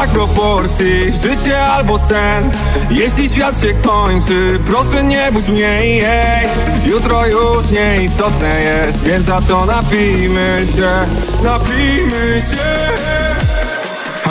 brak proporcji Życie albo sen. Jeśli świat się kończy Proszę nie budź mnie jej Jutro już nieistotne jest Więc za to napijmy się Napijmy się.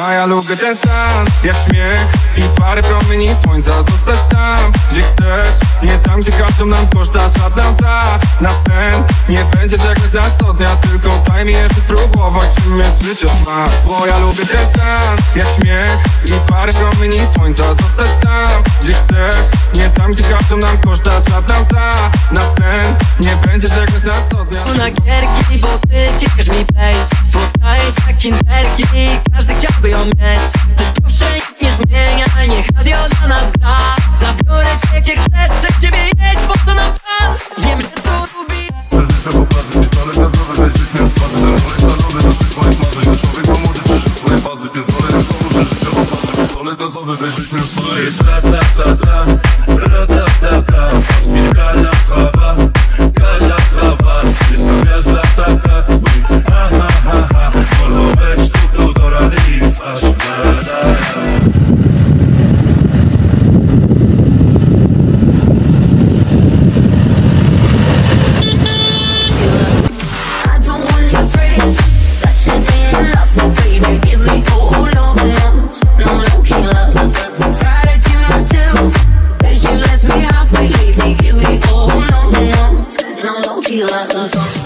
A ja lubię ten stan, jak śmiech I parę promieni słońca Zostać tam, gdzie chcesz Nie tam, gdzie każą nam koszta Żadna za. Na sen Nie będzie czekać na sto dnia Tylko daj mi jeszcze spróbować Czym jest życie smak Bo ja lubię ten stan, jak śmiech I parę promieni słońca Zostać tam, gdzie chcesz. Nie tam, gdzie każą nam koszta Żadna za. Na sen Nie będzie czekać na sto dnia. Na gierki, bo ty ciekasz mi play Słodka jest jak Każdy chciałby ją mieć. Ty proszę nic nie zmieniaj ale gazowy weźmiemy swoje. Jest ratatata, ratatata Wielkana trawa, kala trawa. Świetna gwiazda, tatat, byt Ha ha ha ha. Kolowecz, tu, tu, dora, nic, aż nada tequila.